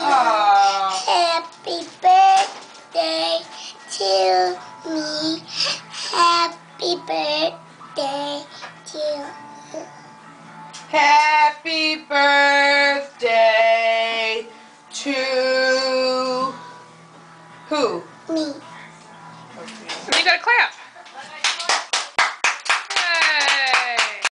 Aww. Happy birthday to me. Happy birthday to you. Happy birthday to who? Me. Okay. You gotta clap.